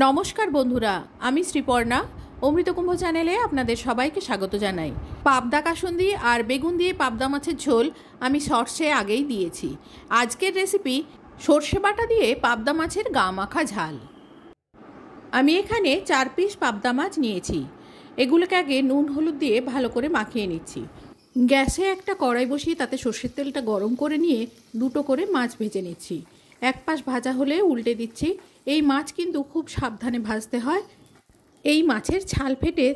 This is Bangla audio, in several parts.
নমস্কার বন্ধুরা, আমি শ্রীপর্ণা। অমৃতকুম্ভ চ্যানেলে আপনাদের সবাইকে স্বাগত জানাই। পাবদা কাসুন্দি আর বেগুন দিয়ে পাবদা মাছের ঝোল আমি সর্ষে আগেই দিয়েছি। আজকের রেসিপি সর্ষে বাটা দিয়ে পাবদা মাছের গা মাখা ঝাল। আমি এখানে চার পিস পাবদা মাছ নিয়েছি। এগুলোকে আগে নুন, হলুদ দিয়ে ভালো করে মাখিয়ে নিচ্ছি। গ্যাসে একটা কড়াই বসিয়ে তাতে সর্ষের তেলটা গরম করে নিয়ে দুটো করে মাছ ভেজে নিচ্ছি। এক পাশ ভাজা হলে উল্টে দিচ্ছি। এই মাছ কিন্তু খুব সাবধানে ভাজতে হয়। এই মাছের ছাল ফেটে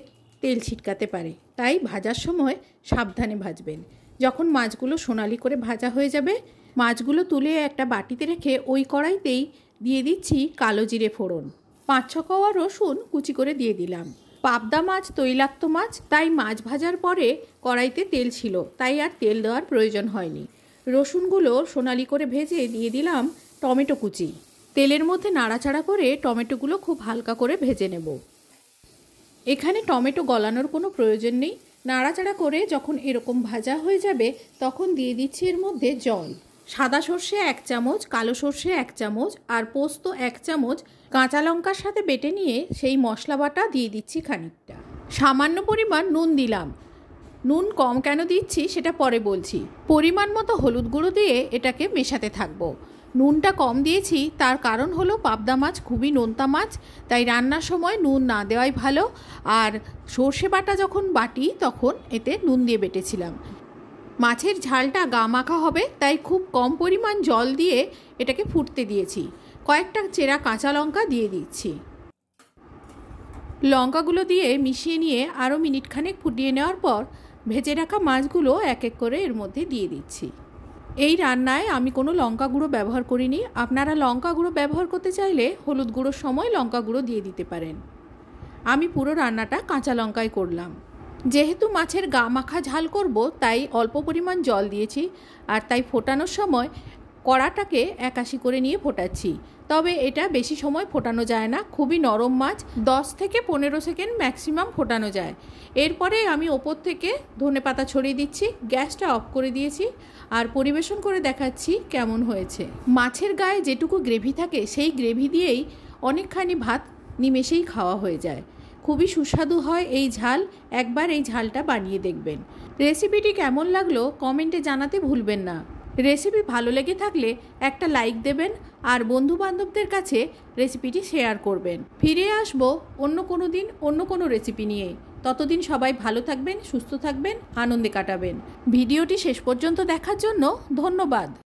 তেল ছিটকাতে পারে। তাই ভাজার সময় সাবধানে ভাজবেন। যখন মাছগুলো সোনালি করে ভাজা হয়ে যাবে, মাছগুলো তুলে একটা বাটিতে রেখে ওই কড়াইতেই দিয়ে দিচ্ছি কালো জিরে ফোড়ন। পাঁচ ছ কোয়া রসুন কুচি করে দিয়ে দিলাম। পাবদা মাছ তৈলাক্ত মাছ, তাই মাছ ভাজার পরে কড়াইতে তেল ছিল, তাই আর তেল দেওয়ার প্রয়োজন হয়নি। রসুনগুলো সোনালি করে ভেজে দিয়ে দিলাম টমেটো কুচি। তেলের মধ্যে নাড়াচাড়া করে টমেটোগুলো খুব হালকা করে ভেজে নেব। এখানে টমেটো গলানোর কোনো প্রয়োজন নেই। নাড়াচাড়া করে যখন এরকম ভাজা হয়ে যাবে, তখন দিয়ে দিচ্ছি এর মধ্যে জল। সাদা সর্ষে এক চামচ, কালো সর্ষে এক চামচ, আর পোস্ত এক চামচ, কাঁচা লঙ্কার সাথে বেটে নিয়ে সেই মশলা বাটা দিয়ে দিচ্ছি খানিকটা। সামান্য পরিমাণ নুন দিলাম। নুন কম কেন দিচ্ছি সেটা পরে বলছি। পরিমাণ মতো হলুদ গুঁড়ো দিয়ে এটাকে মেশাতে থাকব। নুনটা কম দিয়েছি, তার কারণ হলো পাবদা মাছ খুবই নোনতা মাছ, তাই রান্নার সময় নুন না দেওয়াই ভালো। আর সর্ষে বাটা যখন বাটি, তখন এতে নুন দিয়ে বেটেছিলাম। মাছের ঝালটা গা মাখা হবে, তাই খুব কম পরিমাণ জল দিয়ে এটাকে ফুটতে দিয়েছি। কয়েকটা চেরা কাঁচা লঙ্কা দিয়ে দিচ্ছি। লঙ্কাগুলো দিয়ে মিশিয়ে নিয়ে আরও মিনিটখানেক ফুটিয়ে নেওয়ার পর, ভেজে রাখা মাছগুলো এক এক করে এর মধ্যে দিয়ে দিচ্ছি। এই রান্নায় আমি কোনো লঙ্কা গুঁড়ো ব্যবহার করিনি। আপনারা লঙ্কা গুঁড়ো ব্যবহার করতে চাইলে হলুদ গুঁড়োর সময় লঙ্কা গুঁড়ো দিয়ে দিতে পারেন। আমি পুরো রান্নাটা কাঁচা লঙ্কায় করলাম। যেহেতু মাছের গা মাখা ঝাল করব, তাই অল্প পরিমাণ জল দিয়েছি, আর তাই ফোটানোর সময় কড়াটাকে একাশি করে নিয়ে ফোটাচ্ছি। তবে এটা বেশি সময় ফোটানো যায় না, খুবই নরম মাছ, দশ থেকে পনেরো সেকেন্ড ম্যাক্সিমাম ফোটানো যায়। এরপরে আমি ওপর থেকে ধনে পাতা ছড়িয়ে দিচ্ছি, গ্যাসটা অফ করে দিয়েছি আর পরিবেশন করে দেখাচ্ছি কেমন হয়েছে। মাছের গায়ে যেটুকু গ্রেভি থাকে, সেই গ্রেভি দিয়েই অনেকখানি ভাত নিমেষেই খাওয়া হয়ে যায়। খুবই সুস্বাদু হয় এই ঝাল, একবার এই ঝালটা বানিয়ে দেখবেন। রেসিপিটি কেমন লাগল কমেন্টে জানাতে ভুলবেন না। রেসিপি ভালো লেগে থাকলে একটা লাইক দেবেন আর বন্ধুবান্ধবদের কাছে রেসিপিটি শেয়ার করবেন। ফিরে আসব অন্য কোনো দিন অন্য কোনো রেসিপি নিয়ে। ততদিন সবাই ভালো থাকবেন, সুস্থ থাকবেন, আনন্দে কাটাবেন। ভিডিওটি শেষ পর্যন্ত দেখার জন্য ধন্যবাদ।